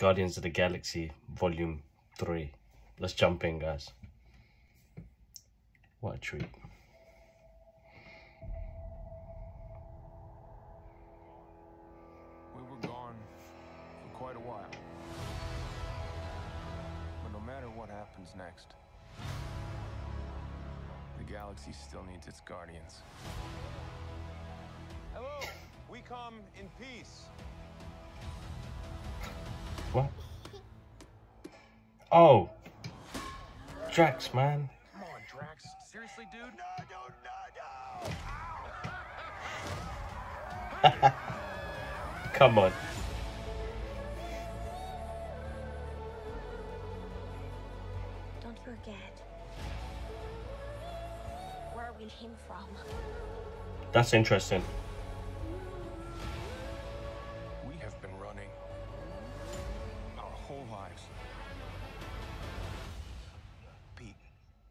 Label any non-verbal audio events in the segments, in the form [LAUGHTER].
Guardians of the Galaxy Volume 3. Let's jump in, guys. What a treat. We were gone for quite a while. But no matter what happens next, the galaxy still needs its guardians. Hello, we come in peace. Oh. Drax, man. Come on, Drax. Seriously, dude? No, no, no. [LAUGHS] Come on. Don't forget where we came from. That's interesting.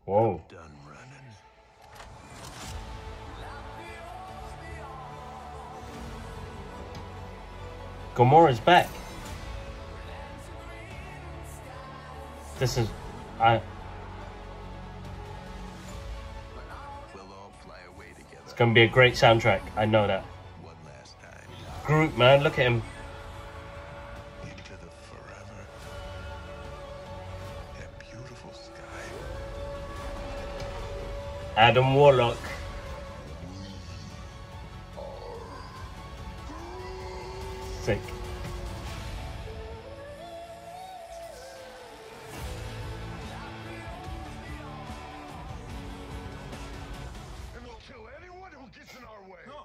Whoa. done running. Gamora's back. This is... I... It's gonna be a great soundtrack. I know that. Groot, man. Look at him.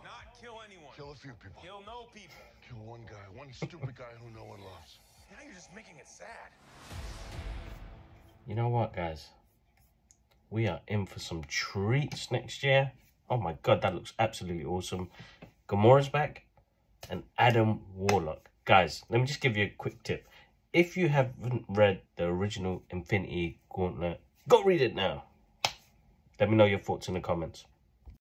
Not kill anyone. Kill a few people. Kill no people. Kill one guy, one stupid guy who no one loves. Now you're just making it sad. You know what, guys? We are in for some treats next year. Oh my god, that looks absolutely awesome. Gamora's back and Adam Warlock. Guys, let me just give you a quick tip. If you haven't read the original Infinity Gauntlet, go read it now. Let me know your thoughts in the comments.